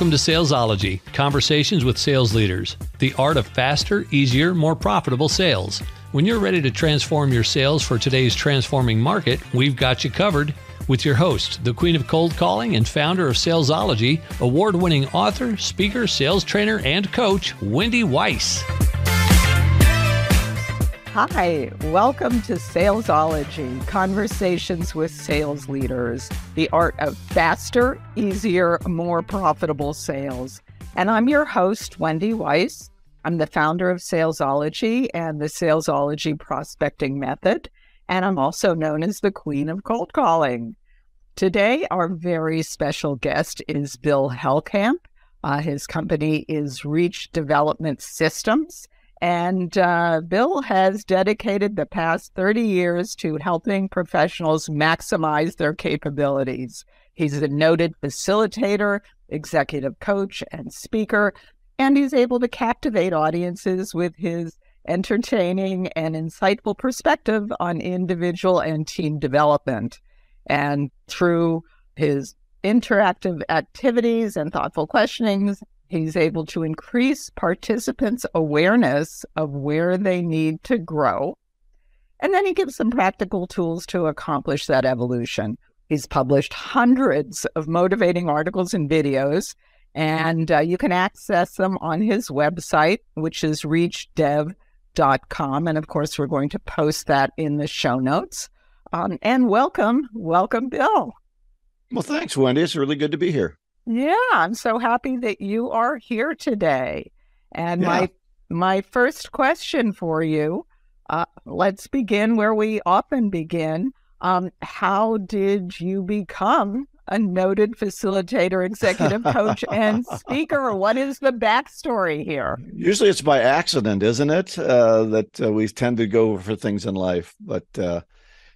Welcome to Salesology Conversations with Sales Leaders, the art of faster, easier, more profitable sales. When you're ready to transform your sales for today's transforming market, we've got you covered with your host, the queen of cold calling and founder of Salesology, award winning author, speaker, sales trainer, and coach, Wendy Weiss. Hi, welcome to Salesology Conversations with Sales Leaders, the art of faster, easier, more profitable sales. And I'm your host, Wendy Weiss. I'm the founder of Salesology and the Salesology Prospecting Method, and I'm also known as the Queen of Cold Calling. Today, our very special guest is Bill Hellkamp. Uh, his company is Reach Development Systems, and uh, Bill has dedicated the past 30 years to helping professionals maximize their capabilities. He's a noted facilitator, executive coach, and speaker, and he's able to captivate audiences with his entertaining and insightful perspective on individual and team development. And through his interactive activities and thoughtful questionings, he's able to increase participants' awareness of where they need to grow. And then he gives them practical tools to accomplish that evolution. He's published hundreds of motivating articles and videos, and uh, you can access them on his website, which is reachdev.com. And of course, we're going to post that in the show notes. Um, and welcome, welcome, Bill. Well, thanks, Wendy. It's really good to be here. Yeah, I'm so happy that you are here today. And yeah. my my first question for you, uh, let's begin where we often begin. Um, how did you become a noted facilitator, executive coach, and speaker. What is the backstory here? Usually it's by accident, isn't it? Uh, that uh, we tend to go for things in life. But uh,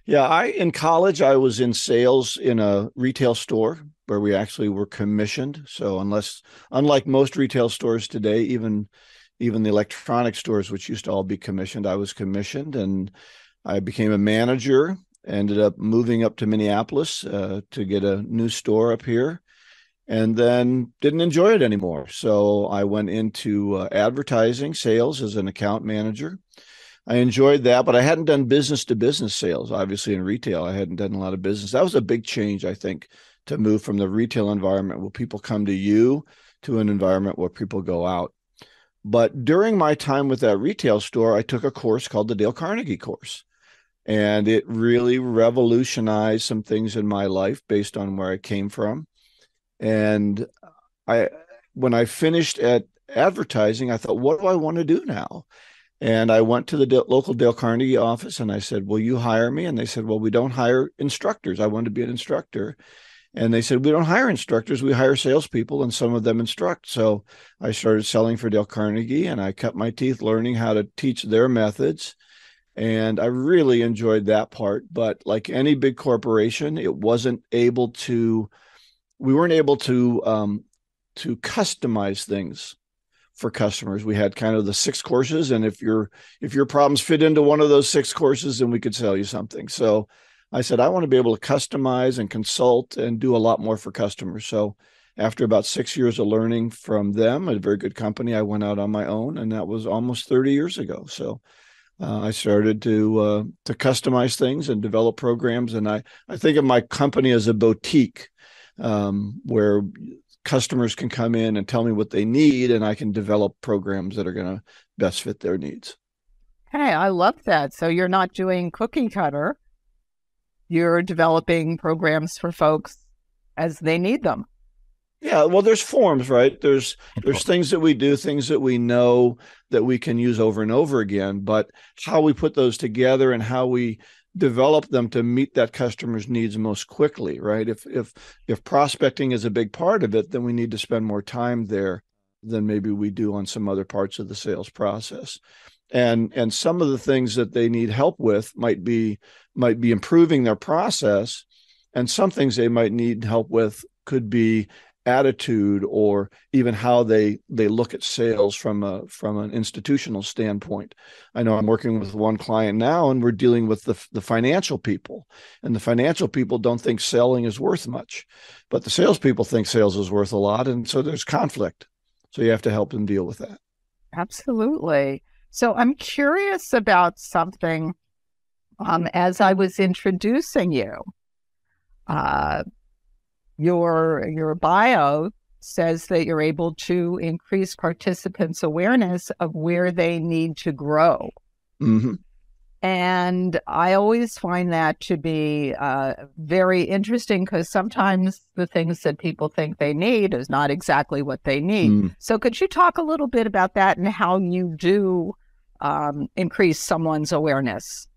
yeah, I in college I was in sales in a retail store where we actually were commissioned. So unless unlike most retail stores today, even even the electronic stores, which used to all be commissioned, I was commissioned and I became a manager ended up moving up to Minneapolis uh, to get a new store up here and then didn't enjoy it anymore. So I went into uh, advertising sales as an account manager. I enjoyed that, but I hadn't done business to business sales, obviously in retail. I hadn't done a lot of business. That was a big change, I think, to move from the retail environment where people come to you to an environment where people go out. But during my time with that retail store, I took a course called the Dale Carnegie course and it really revolutionized some things in my life based on where I came from. And I, when I finished at advertising, I thought, what do I want to do now? And I went to the local Dale Carnegie office and I said, Will you hire me? And they said, Well, we don't hire instructors. I want to be an instructor. And they said, We don't hire instructors, we hire salespeople, and some of them instruct. So I started selling for Dale Carnegie and I cut my teeth learning how to teach their methods and I really enjoyed that part. But like any big corporation, it wasn't able to. We weren't able to um, to customize things for customers. We had kind of the six courses, and if your if your problems fit into one of those six courses, then we could sell you something. So I said I want to be able to customize and consult and do a lot more for customers. So after about six years of learning from them, a very good company, I went out on my own, and that was almost 30 years ago. So uh, I started to uh, to customize things and develop programs, and I I think of my company as a boutique um, where customers can come in and tell me what they need, and I can develop programs that are going to best fit their needs. Hey, I love that. So you're not doing cookie cutter; you're developing programs for folks as they need them. Yeah, well, there's forms, right? There's there's things that we do, things that we know that we can use over and over again, but how we put those together and how we develop them to meet that customer's needs most quickly, right? If if if prospecting is a big part of it, then we need to spend more time there than maybe we do on some other parts of the sales process. And and some of the things that they need help with might be might be improving their process and some things they might need help with could be attitude or even how they they look at sales from a from an institutional standpoint. I know I'm working with one client now and we're dealing with the the financial people and the financial people don't think selling is worth much, but the salespeople think sales is worth a lot and so there's conflict. So you have to help them deal with that. Absolutely. So I'm curious about something um, as I was introducing you. Uh, your your bio says that you're able to increase participants' awareness of where they need to grow. Mm-hmm. And I always find that to be uh, very interesting because sometimes the things that people think they need is not exactly what they need. Mm. So, could you talk a little bit about that and how you do um, increase someone's awareness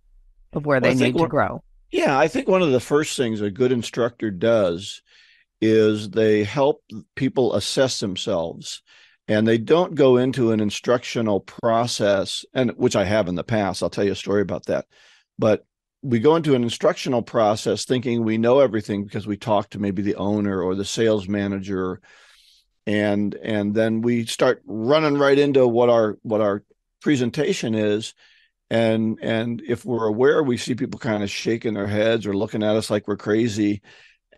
of where well, they need to grow? Yeah, I think one of the first things a good instructor does is they help people assess themselves and they don't go into an instructional process and which i have in the past i'll tell you a story about that but we go into an instructional process thinking we know everything because we talk to maybe the owner or the sales manager and and then we start running right into what our what our presentation is and and if we're aware we see people kind of shaking their heads or looking at us like we're crazy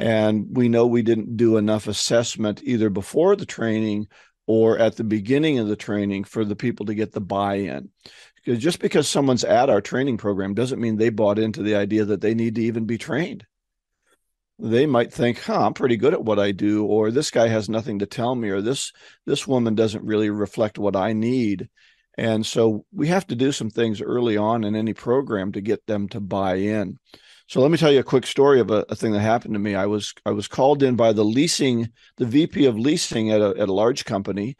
and we know we didn't do enough assessment either before the training or at the beginning of the training for the people to get the buy-in. Because just because someone's at our training program doesn't mean they bought into the idea that they need to even be trained. They might think huh i'm pretty good at what i do or this guy has nothing to tell me or this this woman doesn't really reflect what i need and so we have to do some things early on in any program to get them to buy in so let me tell you a quick story of a, a, thing that happened to me. I was I was called in by the leasing, the VP of leasing at a at a large company,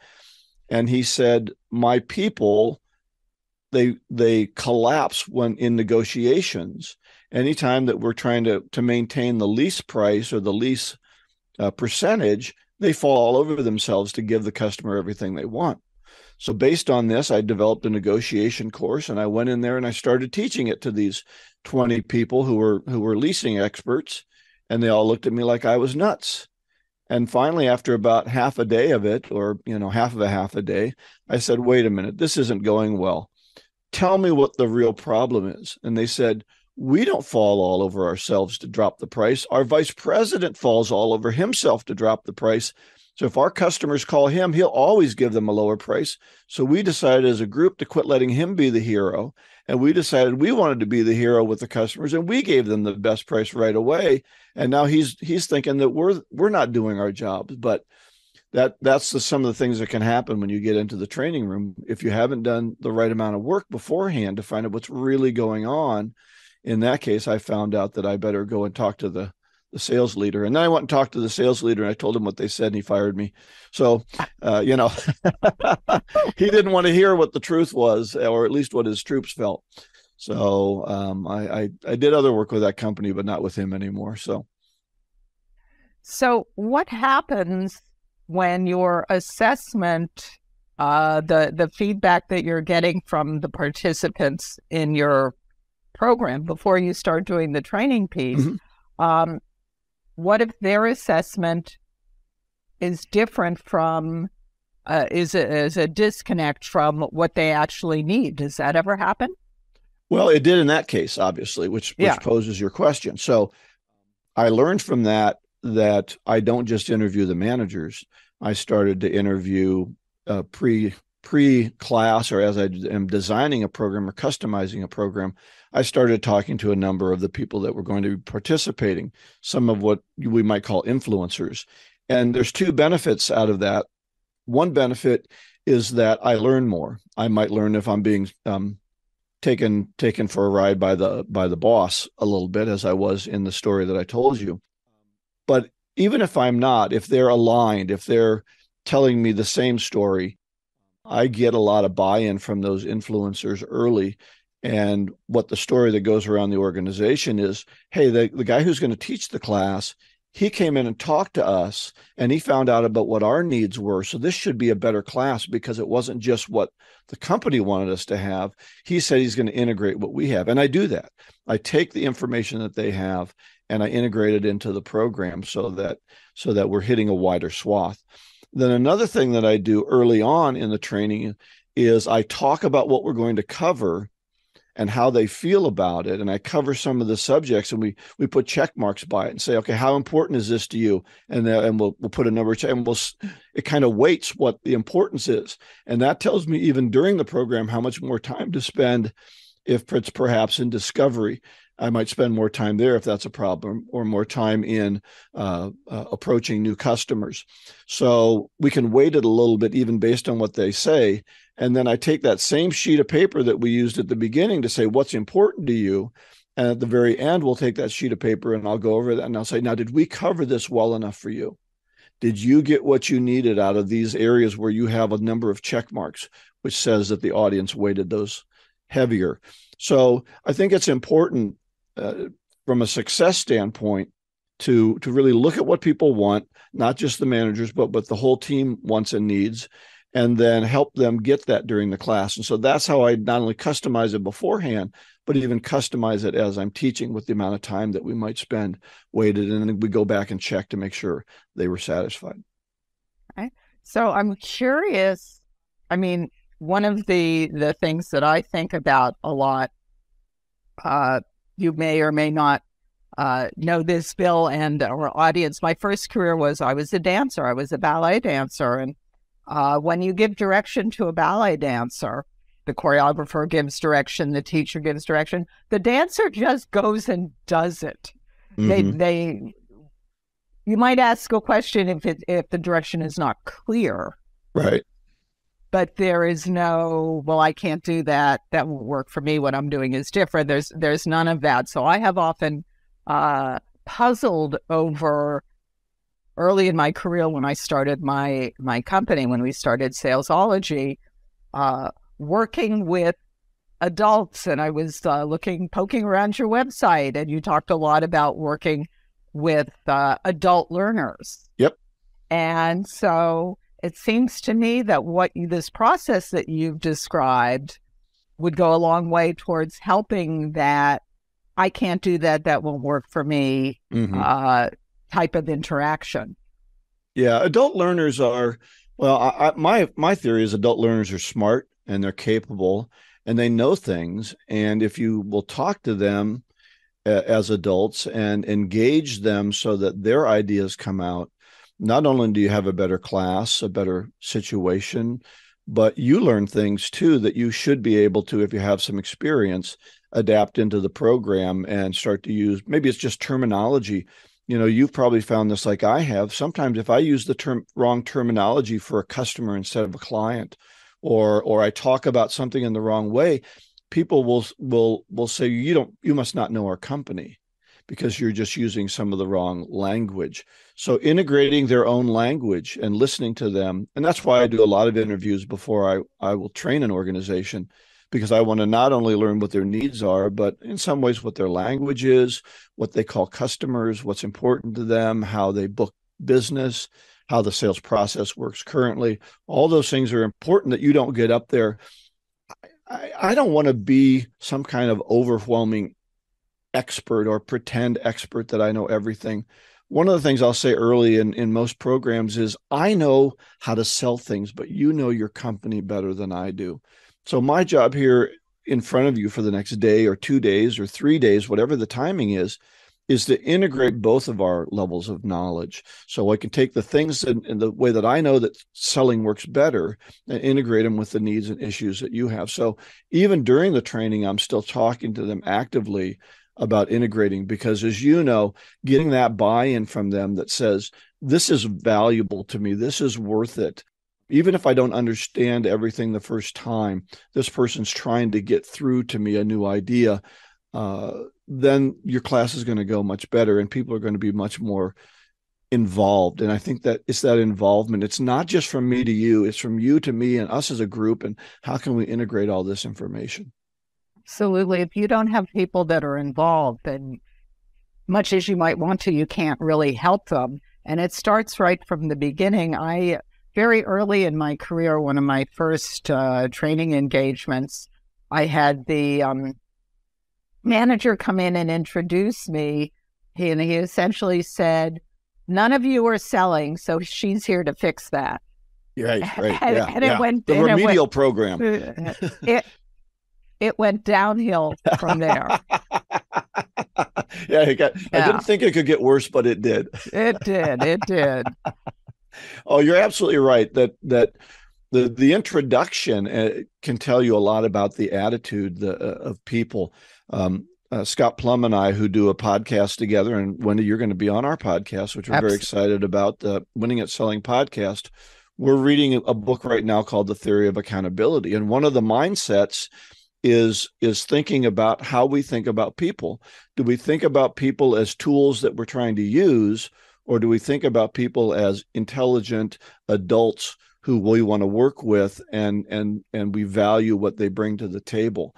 and he said, "My people, they they collapse when in negotiations. Anytime that we're trying to to maintain the lease price or the lease uh, percentage, they fall all over themselves to give the customer everything they want." So based on this, I developed a negotiation course and I went in there and I started teaching it to these 20 people who were who were leasing experts and they all looked at me like I was nuts. And finally after about half a day of it or you know half of a half a day, I said, "Wait a minute, this isn't going well. Tell me what the real problem is." And they said, we don't fall all over ourselves to drop the price. Our vice president falls all over himself to drop the price. So if our customers call him, he'll always give them a lower price. So we decided as a group to quit letting him be the hero. And we decided we wanted to be the hero with the customers and we gave them the best price right away. And now he's he's thinking that we're we're not doing our jobs. But that that's the, some of the things that can happen when you get into the training room. If you haven't done the right amount of work beforehand to find out what's really going on, in that case, I found out that I better go and talk to the the sales leader. And then I went and talked to the sales leader and I told him what they said and he fired me. So, uh, you know, he didn't want to hear what the truth was, or at least what his troops felt. So um, I, I, I did other work with that company, but not with him anymore. So, so what happens when your assessment, uh, the the feedback that you're getting from the participants in your program before you start doing the training piece, mm-hmm. um, what if their assessment is different from uh, is a, is a disconnect from what they actually need? Does that ever happen? Well, it did in that case, obviously, which which yeah. poses your question. So, I learned from that that I don't just interview the managers. I started to interview uh, pre pre class or as I am designing a program or customizing a program. I started talking to a number of the people that were going to be participating, some of what we might call influencers. And there's two benefits out of that. One benefit is that I learn more. I might learn if I'm being um, taken taken for a ride by the by the boss a little bit, as I was in the story that I told you. But even if I'm not, if they're aligned, if they're telling me the same story, I get a lot of buy-in from those influencers early and what the story that goes around the organization is hey, the, the guy who's going to teach the class, he came in and talked to us and he found out about what our needs were. So this should be a better class because it wasn't just what the company wanted us to have. He said he's going to integrate what we have. And I do that. I take the information that they have and I integrate it into the program so that so that we're hitting a wider swath. Then another thing that I do early on in the training is I talk about what we're going to cover and how they feel about it. And i cover some of the subjects and we we put check marks by it and say okay how important is this to you? And uh, and we'll we'll put a number and we'll it kind of weights what the importance is. And that tells me even during the program how much more time to spend if it's perhaps in discovery I might spend more time there if that's a problem, or more time in uh, uh, approaching new customers. So we can weight it a little bit, even based on what they say. And then I take that same sheet of paper that we used at the beginning to say, what's important to you? And at the very end, we'll take that sheet of paper and I'll go over that and I'll say, now, did we cover this well enough for you? Did you get what you needed out of these areas where you have a number of check marks, which says that the audience weighted those heavier? So I think it's important uh, from a success standpoint to to really look at what people want, not just the managers, but but the whole team wants and needs, and then help them get that during the class. And so that's how I not only customize it beforehand, but even customize it as I'm teaching with the amount of time that we might spend waited and then we go back and check to make sure they were satisfied. Okay. So I'm curious. I mean, one of the the things that I think about a lot uh, you may or may not uh, know this, Bill, and our audience. My first career was I was a dancer. I was a ballet dancer, and uh, when you give direction to a ballet dancer, the choreographer gives direction, the teacher gives direction. The dancer just goes and does it. Mm-hmm. They they you might ask a question if it if the direction is not clear. Right but there is no well i can't do that. That won't work for me. What i'm doing is different. There's there's none of that. So i have often uh, puzzled over early in my career when i started my my company when we started salesology uh, working with adults. And i was uh, looking poking around your website and you talked a lot about working with uh, adult learners. Yep. And so it seems to me that what you, this process that you've described would go a long way towards helping that I can't do that, that won't work for me mm-hmm. uh, type of interaction. Yeah, adult learners are well. I, I, my my theory is adult learners are smart and they're capable and they know things. And if you will talk to them uh, as adults and engage them so that their ideas come out, not only do you have a better class, a better situation, but you learn things too that you should be able to, if you have some experience, adapt into the program and start to use. Maybe it's just terminology. You know, you've probably found this like I have. Sometimes if I use the term wrong terminology for a customer instead of a client, or or I talk about something in the wrong way, people will will will say you don't you must not know our company because you're just using some of the wrong language. So integrating their own language and listening to them. And that's why I do a lot of interviews before I, I will train an organization because I want to not only learn what their needs are, but in some ways what their language is, what they call customers, what's important to them, how they book business, how the sales process works currently. All those things are important that you don't get up there. I, I don't want to be some kind of overwhelming expert or pretend expert that I know everything. One of the things I'll say early in, in most programs is I know how to sell things, but you know your company better than I do. So my job here in front of you for the next day or two days or three days, whatever the timing is, is to integrate both of our levels of knowledge. So I can take the things in, in, the way that I know that selling works better and integrate them with the needs and issues that you have. So even during the training, I'm still talking to them actively about integrating because as you know getting that buy-in from them that says this is valuable to me. This is worth it. Even if i don't understand everything the first time this person's trying to get through to me a new idea uh, then your class is going to go much better and people are going to be much more involved. And i think that it's that involvement. It's not just from me to you. It's from you to me and us as a group and how can we integrate all this information Absolutely. If you don't have people that are involved, then much as you might want to, you can't really help them. And it starts right from the beginning. I, very early in my career, one of my first uh, training engagements, I had the um, manager come in and introduce me. He, and he essentially said, none of you are selling, so she's here to fix that. Right, right. And, yeah, and yeah. it went the remedial went- program. it it went downhill from there. yeah, it got, I didn't think it could get worse, but it did. It did. It did. Oh, you're absolutely right. That that the the introduction uh, can tell you a lot about the attitude the, uh, of people. Um, uh, Scott Plum and I, who do a podcast together, and Wendy, you're going to be on our podcast, which we're very excited about. The Winning at Selling podcast. We're reading a book right now called The Theory of Accountability, and one of the mindsets is is thinking about how we think about people. Do we think about people as tools that we're trying to use, or do we think about people as intelligent adults who we want to work with and and and we value what they bring to the table?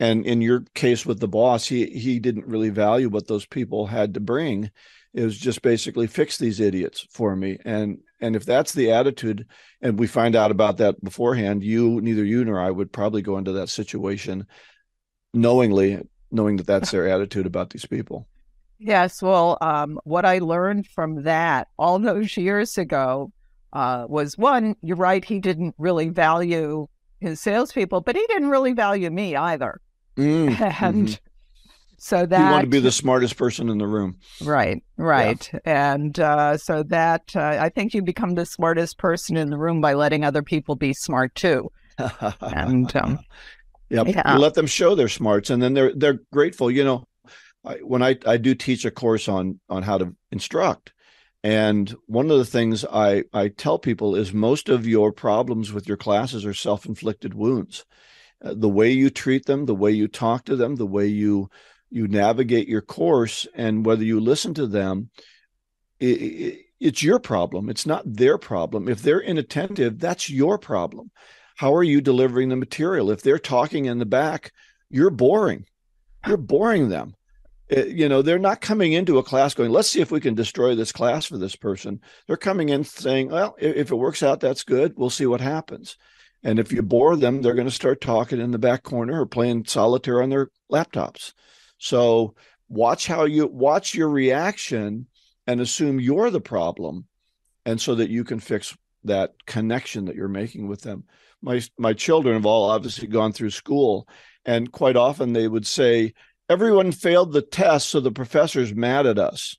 And in your case with the boss, he he didn't really value what those people had to bring. It was just basically fix these idiots for me. And and if that's the attitude, and we find out about that beforehand, you neither you nor I would probably go into that situation knowingly, knowing that that's their attitude about these people. Yes. Well, um, what I learned from that all those years ago uh, was one, you're right, he didn't really value his salespeople, but he didn't really value me either. Mm, And mhm. So that you want to be the smartest person in the room. Right, right. And uh, so that uh, I think you become the smartest person in the room by letting other people be smart too. And um, Yep. Yeah. Let them show their smarts, and then they're they're grateful. You know, I, when I I do teach a course on on how to instruct, and one of the things I I tell people is most of your problems with your classes are self inflicted wounds. Uh, the way you treat them, the way you talk to them, the way you you navigate your course, and whether you listen to them, i i it's your problem. It's not their problem. If they're inattentive, that's your problem. How are you delivering the material? If they're talking in the back you're boring. You're boring them. Uh, you know they're not coming into a class going let's see if we can destroy this class for this person. They're coming in saying well if it works out that's good. We'll see what happens. And if you bore them they're going to start talking in the back corner or playing solitaire on their laptops so watch how you watch your reaction and assume you're the problem and so that you can fix that connection that you're making with them. My my children have all obviously gone through school and quite often they would say everyone failed the test so the professor's mad at us.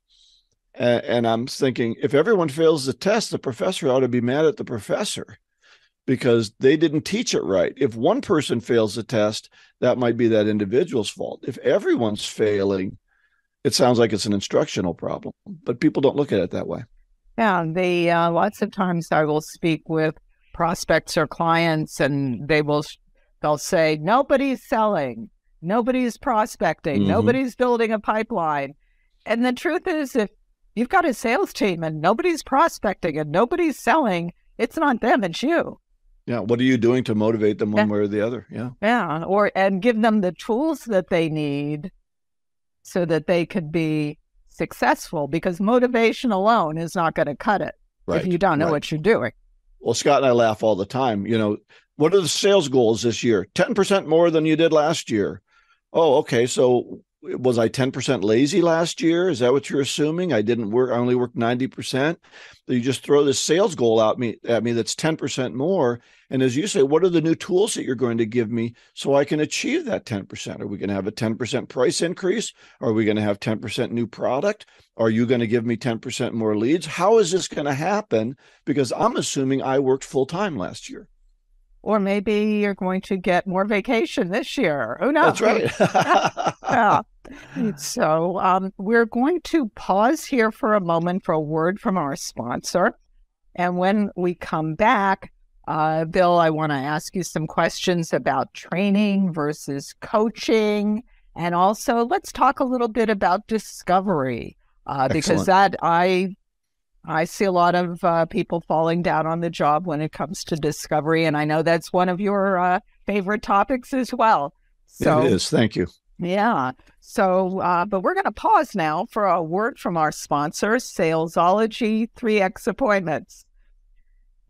And, and i'm thinking if everyone fails the test the professor ought to be mad at the professor because they didn't teach it right. If one person fails the test that might be that individual's fault. If everyone's failing it sounds like it's an instructional problem but people don't look at it that way. Yeah, they uh, lots of times I will speak with prospects or clients, and they will they'll say nobody's selling, nobody's prospecting, Mhm. nobody's building a pipeline, and the truth is, if you've got a sales team and nobody's prospecting and nobody's selling, it's not them, it's you. Yeah what are you doing to motivate them one Yeah. way or the other yeah Yeah, or and give them the tools that they need so that they could be successful because motivation alone is not going to cut it right if you don't know right. what you're doing. Well, Scott and I laugh all the time. You know, what are the sales goals this year? 10% more than you did last year. Oh, okay. So was I 10% lazy last year? Is that what you're assuming? I didn't work, I only worked 90%. You just throw this sales goal out me at me that's 10% more. And as you say, what are the new tools that you're going to give me so I can achieve that 10%? Are we going to have a 10% price increase? Are we going to have 10% new product? Are you going to give me 10% more leads? How is this going to happen? Because I'm assuming I worked full time last year. Or maybe you're going to get more vacation this year. Who knows? That's right. yeah. So um, we're going to pause here for a moment for a word from our sponsor. And when we come back, uh, Bill, I want to ask you some questions about training versus coaching. And also, let's talk a little bit about discovery uh, because that I I see a lot of uh, people falling down on the job when it comes to discovery, and I know that's one of your uh, favorite topics as well. So it is. Thank you. yeah. So, uh, but we're going to pause now for a word from our sponsor, Salesology 3X Appointments.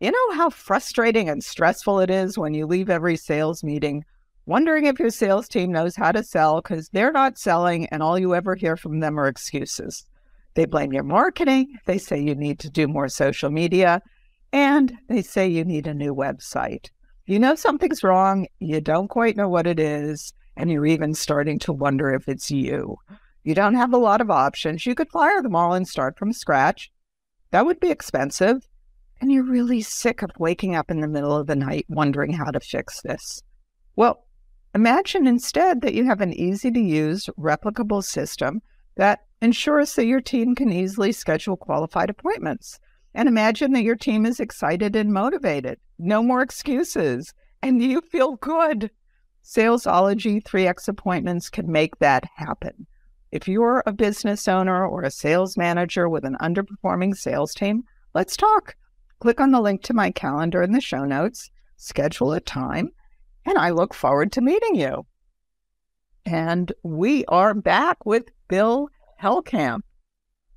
You know how frustrating and stressful it is when you leave every sales meeting wondering if your sales team knows how to sell because they're not selling and all you ever hear from them are excuses. They blame your marketing. They say you need to do more social media. And they say you need a new website. You know something's wrong. You don't quite know what it is. And you're even starting to wonder if it's you. You don't have a lot of options. You could fire them all and start from scratch. That would be expensive. And you're really sick of waking up in the middle of the night wondering how to fix this. Well, imagine instead that you have an easy to use, replicable system that ensures that your team can easily schedule qualified appointments. And imagine that your team is excited and motivated. No more excuses. And you feel good. Salesology 3X appointments can make that happen. If you're a business owner or a sales manager with an underperforming sales team, let's talk. Click on the link to my calendar in the show notes, schedule a time, and I look forward to meeting you. And we are back with Bill Hellkamp,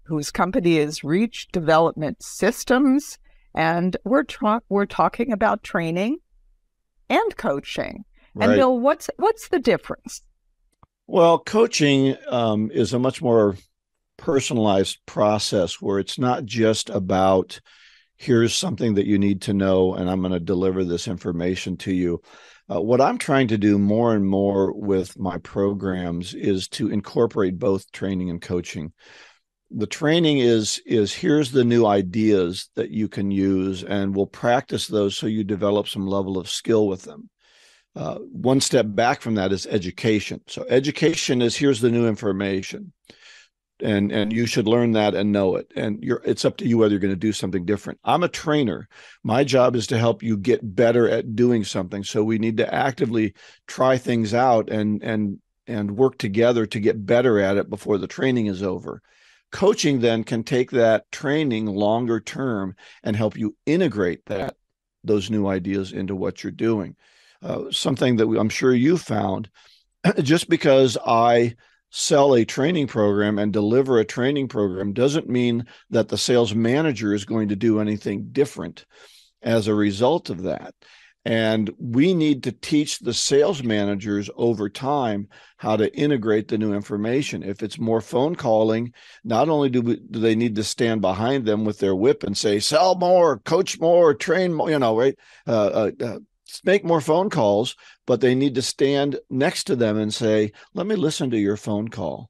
whose company is Reach Development Systems. And we're, tra- we're talking about training and coaching. Right. And Bill, what's what's the difference? Well, coaching um, is a much more personalized process where it's not just about here's something that you need to know and i'm going to deliver this information to you uh, what i'm trying to do more and more with my programs is to incorporate both training and coaching. The training is is here's the new ideas that you can use and we'll practice those so you develop some level of skill with them. Uh, one step back from that is education. So education is here's the new information and and you should learn that and know it. And you're it's up to you whether you're going to do something different. I'm a trainer. My job is to help you get better at doing something. So we need to actively try things out and and and work together to get better at it before the training is over. Coaching then can take that training longer term and help you integrate that those new ideas into what you're doing. Uh, something that we, i'm sure you found just because i sell a training program and deliver a training program doesn't mean that the sales manager is going to do anything different as a result of that and we need to teach the sales managers over time how to integrate the new information. If it's more phone calling, not only do, we, do they need to stand behind them with their whip and say, sell more, coach more, train more, you know, right? Uh, uh, uh, make more phone calls, but they need to stand next to them and say, let me listen to your phone call.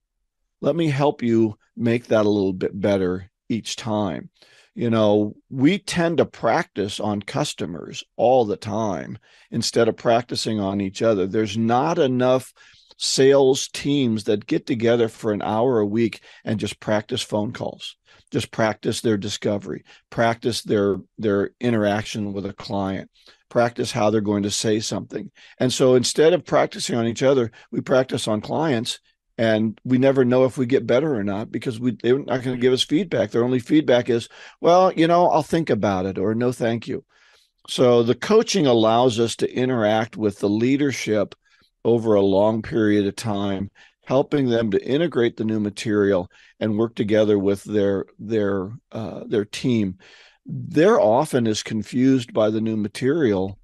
Let me help you make that a little bit better each time you know, we tend to practice on customers all the time instead of practicing on each other. There's not enough sales teams that get together for an hour a week and just practice phone calls just practice their discovery practice their their interaction with a client practice how they're going to say something. And so instead of practicing on each other we practice on clients and we never know if we get better or not because we they're not going to give us feedback. Their only feedback is well you know i'll think about it or no thank you. So the coaching allows us to interact with the leadership over a long period of time helping them to integrate the new material and work together with their their uh, their team they're often as confused by the new material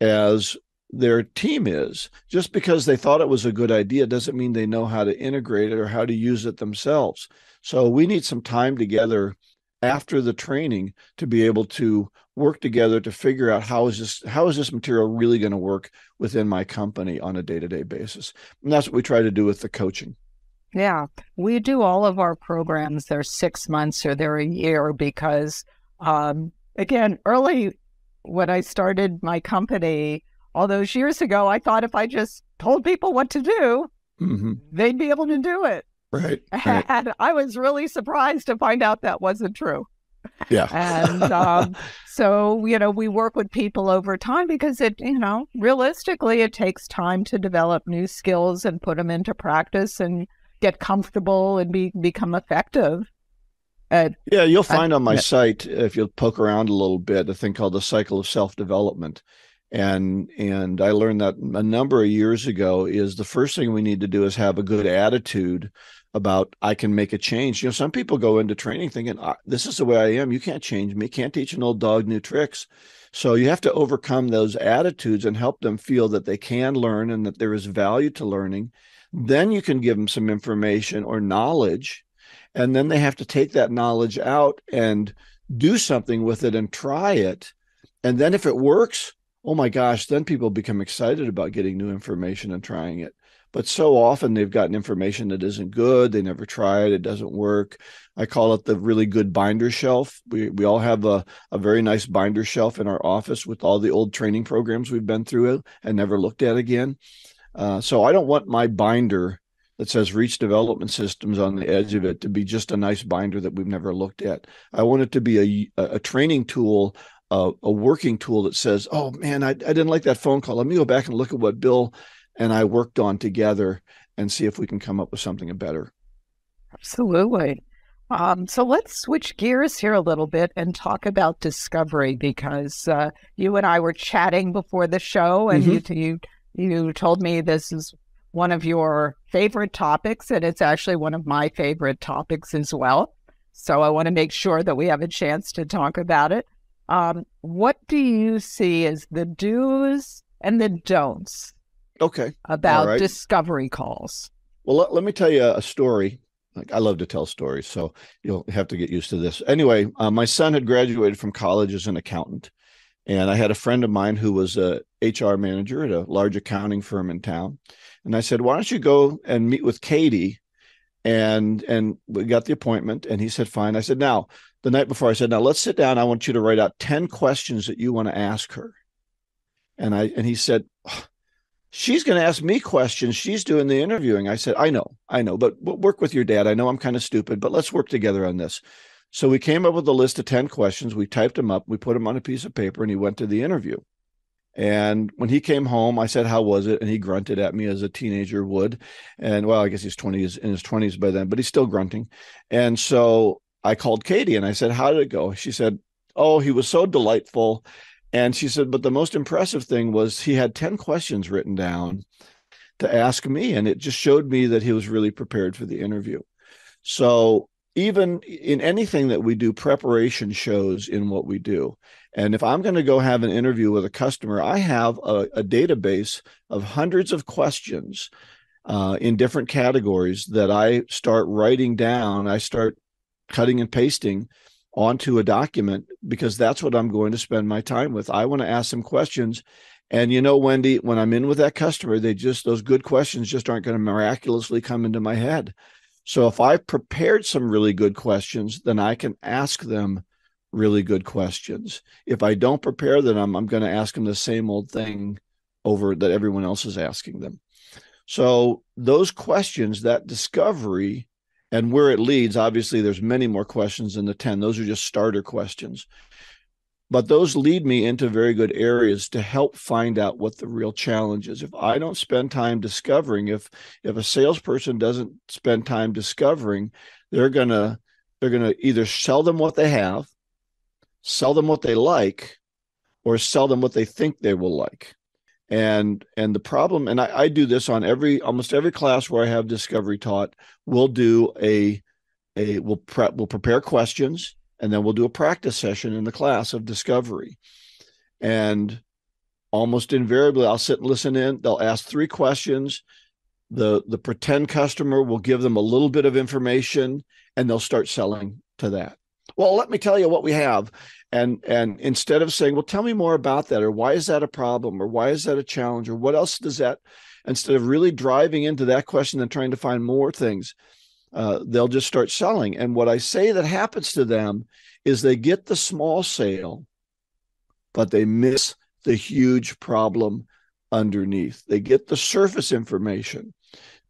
as their team is. Just because they thought it was a good idea doesn't mean they know how to integrate it or how to use it themselves. So we need some time together after the training to be able to work together to figure out how is this how is this material really going to work within my company on a day-to-day basis. And that's what we try to do with the coaching. Yeah, we do all of our programs. They're six months or they're a year because, um, again, early when I started my company, all those years ago, I thought if I just told people what to do, mm-hmm. they'd be able to do it. Right, right. And I was really surprised to find out that wasn't true. Yeah. and um, so, you know, we work with people over time because it, you know, realistically, it takes time to develop new skills and put them into practice and get comfortable and be become effective. At, yeah, you'll find at, on my site if you poke around a little bit a thing called the cycle of self development, and and i learned that a number of years ago is the first thing we need to do is have a good attitude about i can make a change. You know some people go into training thinking this is the way i am. You can't change me. Can't teach an old dog new tricks. So you have to overcome those attitudes and help them feel that they can learn and that there is value to learning. Then you can give them some information or knowledge and then they have to take that knowledge out and do something with it and try it. And then if it works oh my gosh then people become excited about getting new information and trying it but so often they've gotten information that isn't good they never try it it doesn't work. I call it the really good binder shelf. We, we all have a, a very nice binder shelf in our office with all the old training programs we've been through and never looked at again. Uh, so i don't want my binder that says reach development systems on the edge of it to be just a nice binder that we've never looked at. I want it to be a, a training tool a, a working tool that says oh man I, I didn't like that phone call. Let me go back and look at what bill and I worked on together and see if we can come up with something better. Absolutely. Um, so let's switch gears here a little bit and talk about discovery because uh, you and I were chatting before the show, and mm-hmm. you, you you told me this is one of your favorite topics, and it's actually one of my favorite topics as well. So I want to make sure that we have a chance to talk about it. Um, what do you see as the do's and the don'ts Okay. About right. discovery calls. Well, let, let, me tell you a story. Like I love to tell stories, so you'll have to get used to this. Anyway, uh, my son had graduated from college as an accountant, and I had a friend of mine who was a HR manager at a large accounting firm in town. And I said, "Why don't you go and meet with Katie?" And and we got the appointment, and he said, "Fine." I said, "Now." The night before, I said, "Now let's sit down. I want you to write out ten questions that you want to ask her." And I and he said, oh, she's going to ask me questions. She's doing the interviewing. I said, I know, I know, but, work with your dad. I know I'm kind of stupid, but let's work together on this. So we came up with a list of 10 questions. We typed them up, we put them on a piece of paper, and he went to the interview. And when he came home, I said, How was it? And he grunted at me as a teenager would. And well, I guess he's 20 in his 20s by then, but he's still grunting. And so I called Katie and I said, How did it go? She said, Oh, he was so delightful. And she said, but the most impressive thing was he had 10 questions written down to ask me. And it just showed me that he was really prepared for the interview. So even in anything that we do, preparation shows in what we do. And if I'm going to go have an interview with a customer, I have a, a database of hundreds of questions uh, in different categories that I start writing down. I start cutting and pasting onto a document because that's what I'm going to spend my time with. I want to ask them questions. And you know, Wendy, when I'm in with that customer, they just, those good questions just aren't going to miraculously come into my head. So if I've prepared some really good questions, then I can ask them really good questions. If I don't prepare them, I'm going to ask them the same old thing over that everyone else is asking them. So those questions, that discovery, and where it leads obviously there's many more questions than the 10 those are just starter questions. But those lead me into very good areas to help find out what the real challenge is. If i don't spend time discovering if if a salesperson doesn't spend time discovering they're going to they're going to either sell them what they have sell them what they like or sell them what they think they will like and and the problem and I, I, do this on every almost every class where i have discovery taught we'll do a a we'll prep we'll prepare questions and then we'll do a practice session in the class of discovery. And almost invariably i'll sit and listen in they'll ask three questions. The the pretend customer will give them a little bit of information and they'll start selling to that. Well let me tell you what we have and and instead of saying well tell me more about that or why is that a problem? or why is that a challenge? or what else does that instead of really driving into that question and trying to find more things uh, they'll just start selling. And what i say that happens to them is they get the small sale but they miss the huge problem underneath. They get the surface information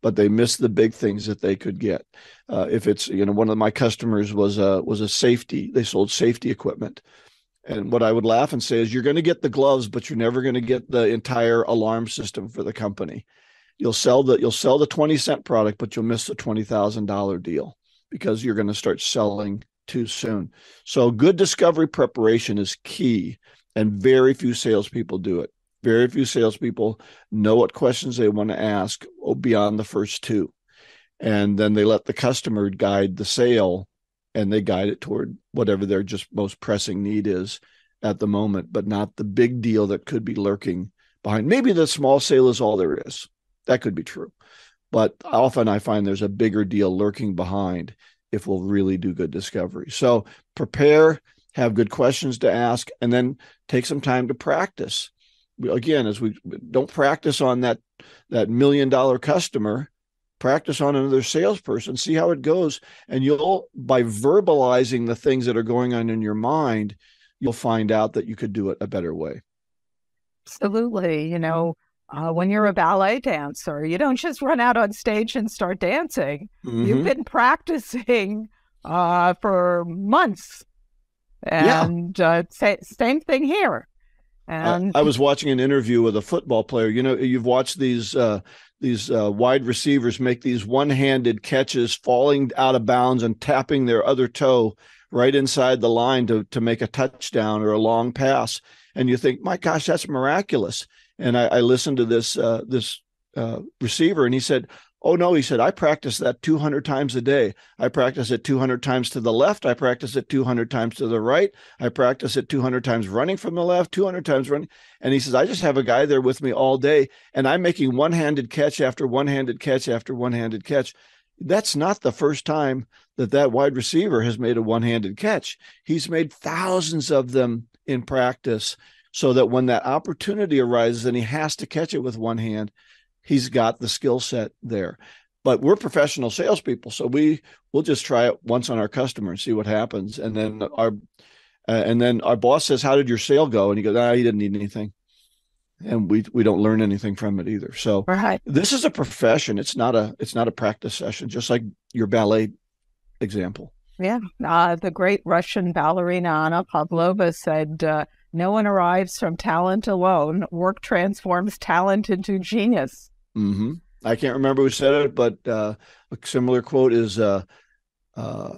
but they miss the big things that they could get. Uh, if it's you know one of my customers was a was a safety, they sold safety equipment, and what I would laugh and say is you're going to get the gloves, but you're never going to get the entire alarm system for the company. You'll sell the you'll sell the twenty cent product, but you'll miss the twenty thousand dollar deal because you're going to start selling too soon. So good discovery preparation is key, and very few salespeople do it. Very few salespeople know what questions they want to ask beyond the first two. And then they let the customer guide the sale and they guide it toward whatever their just most pressing need is at the moment, but not the big deal that could be lurking behind. Maybe the small sale is all there is. That could be true. But often I find there's a bigger deal lurking behind. if we'll really do good discovery. So prepare, have good questions to ask, and then take some time to practice. Again, as we don't practice on that that million dollar customer, practice on another salesperson, see how it goes, and you'll by verbalizing the things that are going on in your mind, you'll find out that you could do it a better way. Absolutely, you know. Uh, when you're a ballet dancer, you don't just run out on stage and start dancing. Mm-hmm. You've been practicing uh, for months. And yeah. uh, sa- same thing here. And I, I, was watching an interview with a football player. You know, you've watched these uh, these uh, wide receivers make these one-handed catches, falling out of bounds and tapping their other toe right inside the line to to make a touchdown or a long pass. And you think, my gosh, that's miraculous. And I, I listened to this uh, this uh, receiver, and he said, Oh no, he said, I practice that 200 times a day. I practice it 200 times to the left. I practice it 200 times to the right. I practice it 200 times running from the left, 200 times running. And he says, I just have a guy there with me all day, and I'm making one handed catch after one handed catch after one handed catch. That's not the first time that that wide receiver has made a one handed catch. He's made thousands of them in practice so that when that opportunity arises and he has to catch it with one hand, he's got the skill set there. But we're professional salespeople, so we we'll just try it once on our customer and see what happens. And then our uh, and then our boss says, "How did your sale go?" And he goes, "Ah, he didn't need anything." And we we don't learn anything from it either. So right. this is a profession. It's not a it's not a practice session. Just like your ballet example. Yeah, uh, the great Russian ballerina Anna Pavlova said. Uh, no one arrives from talent alone. Work transforms talent into genius. Mm-hmm. I can't remember who said it, but uh, a similar quote is uh, uh,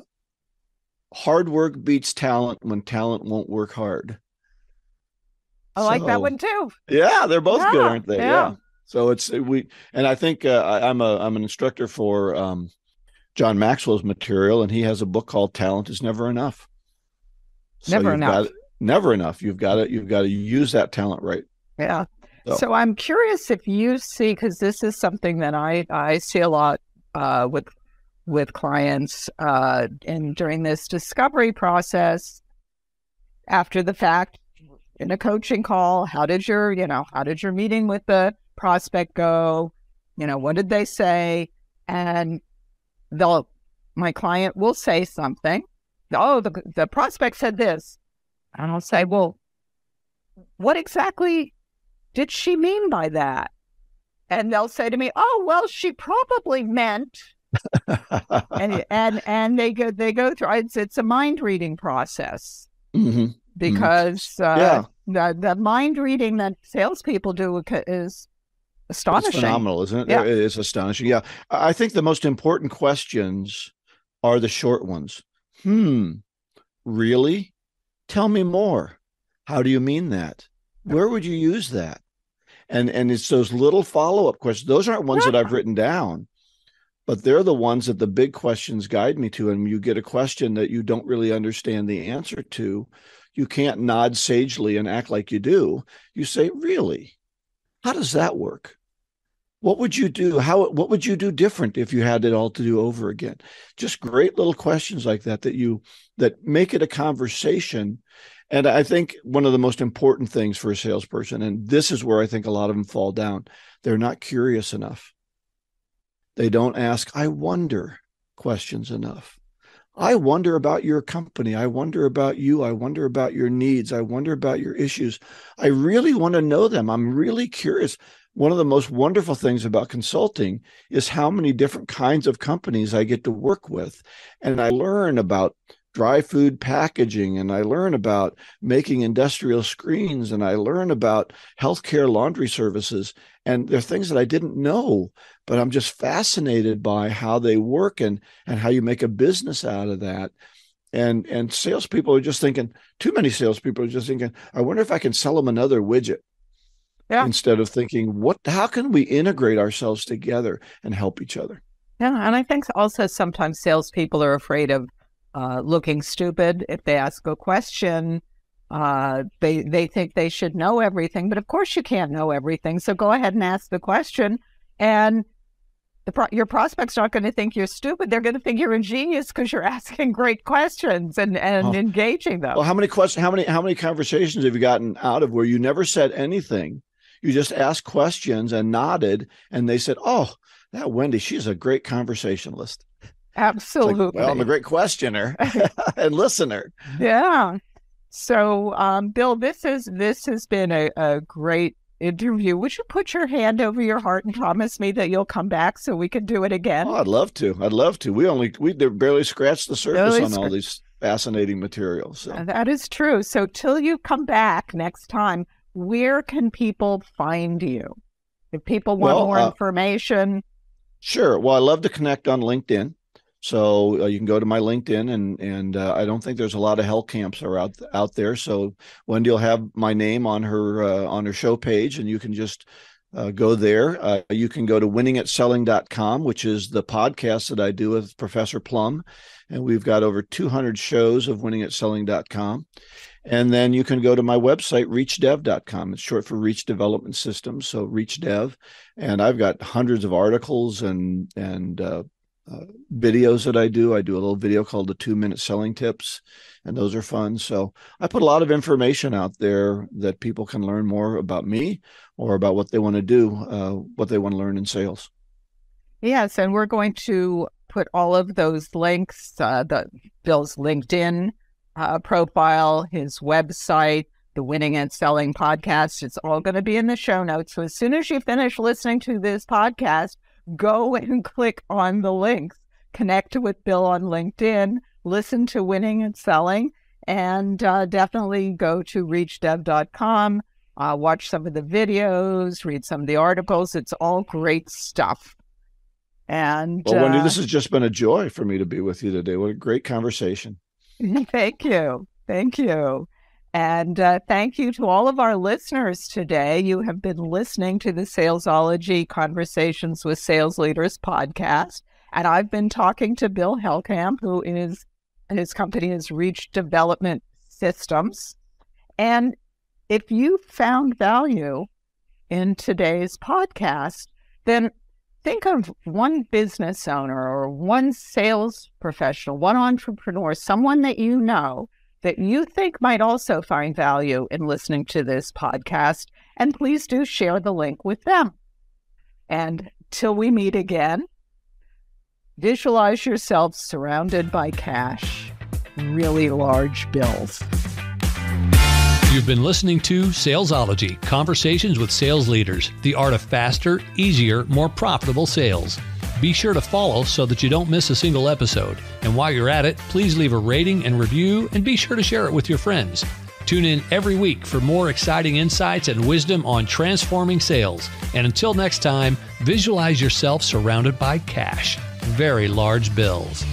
hard work beats talent when talent won't work hard. I so, like that one too. Yeah, they're both yeah, good, aren't they? Yeah. yeah. So it's we, and I think uh, I, am a I'm an instructor for um, John Maxwell's material, and he has a book called "Talent Is Never Enough." So never enough. Got, never enough. You've got to you've got to use that talent right. Yeah. So, I'm curious if you see because this is something that I I see a lot uh, with with clients uh, and during this discovery process. After the fact in a coaching call how did your you know how did your meeting with the prospect go? You know what did they say? And they'll my client will say something. Oh the, the prospect said this. And I'll say, well, what exactly did she mean by that? And they'll say to me, oh, well, she probably meant. and and and they go they go through it's it's a mind reading process mm-hmm. because mm-hmm. Uh, yeah. the the mind reading that salespeople do is astonishing. It's phenomenal, isn't it? Yeah. It's astonishing. Yeah, I think the most important questions are the short ones. Hmm, really? Tell me more. How do you mean that? Where would you use that? And and it's those little follow-up questions. Those aren't ones that I've written down, but they're the ones that the big questions guide me to. And you get a question that you don't really understand the answer to, you can't nod sagely and act like you do. You say, Really? How does that work? What would you do? How what would you do different if you had it all to do over again? Just great little questions like that that you that make it a conversation. And I think one of the most important things for a salesperson, and this is where I think a lot of them fall down, they're not curious enough. They don't ask, I wonder questions enough. I wonder about your company. I wonder about you. I wonder about your needs. I wonder about your issues. I really want to know them. I'm really curious one of the most wonderful things about consulting is how many different kinds of companies I get to work with. And I learn about dry food packaging and I learn about making industrial screens and I learn about healthcare laundry services. And they're things that I didn't know, but I'm just fascinated by how they work and, and how you make a business out of that. And and salespeople are just thinking, too many salespeople are just thinking, I wonder if I can sell them another widget yeah. instead of thinking what how can we integrate ourselves together and help each other yeah and i think also sometimes salespeople are afraid of uh, looking stupid if they ask a question uh, they they think they should know everything but of course you can't know everything so go ahead and ask the question and Pro- your prospect's are not going to think you're stupid. They're going to think you're a genius because you're asking great questions and, and oh. engaging them. Well, how many questions, how many, how many conversations have you gotten out of where you never said anything? You just asked questions and nodded, and they said, "Oh, that Wendy, she's a great conversationalist." Absolutely. Like, well, I'm a great questioner and listener. Yeah. So, um, Bill, this is this has been a, a great interview. Would you put your hand over your heart and promise me that you'll come back so we can do it again? Oh, I'd love to. I'd love to. We only we barely scratched the surface barely on all these fascinating materials. So. That is true. So till you come back next time, where can people find you? If people want well, more uh, information. Sure. Well, I love to connect on LinkedIn. So uh, you can go to my LinkedIn, and and uh, I don't think there's a lot of Hellkamps are out out there. So Wendy will have my name on her uh, on her show page, and you can just uh, go there. Uh, you can go to winningatselling.com, which is the podcast that I do with Professor Plum, and we've got over 200 shows of winningatselling.com. And then you can go to my website, reachdev.com. It's short for Reach Development Systems, so ReachDev. And I've got hundreds of articles and and uh, uh, videos that I do. I do a little video called the Two Minute Selling Tips, and those are fun. So I put a lot of information out there that people can learn more about me or about what they want to do, uh, what they want to learn in sales. Yes, and we're going to put all of those links, uh, the Bill's LinkedIn uh, profile, his website, the Winning at Selling podcast. It's all going to be in the show notes. So as soon as you finish listening to this podcast, go and click on the links, connect with Bill on LinkedIn, listen to Winning at Selling, and uh, definitely go to reachdev.com. Uh, watch some of the videos, read some of the articles. It's all great stuff. And well, Wendy, uh, this has just been a joy for me to be with you today. What a great conversation. Thank you. Thank you. And uh, thank you to all of our listeners today. You have been listening to the Salesology Conversations with Sales Leaders podcast. And I've been talking to Bill Hellkamp, who is, his company is Reach Development Systems. And if you found value in today's podcast, then think of one business owner or one sales professional, one entrepreneur, someone that you know that you think might also find value in listening to this podcast. And please do share the link with them. And till we meet again, visualize yourself surrounded by cash, really large bills. You've been listening to Salesology Conversations with Sales Leaders, the art of faster, easier, more profitable sales. Be sure to follow so that you don't miss a single episode. And while you're at it, please leave a rating and review and be sure to share it with your friends. Tune in every week for more exciting insights and wisdom on transforming sales. And until next time, visualize yourself surrounded by cash, very large bills.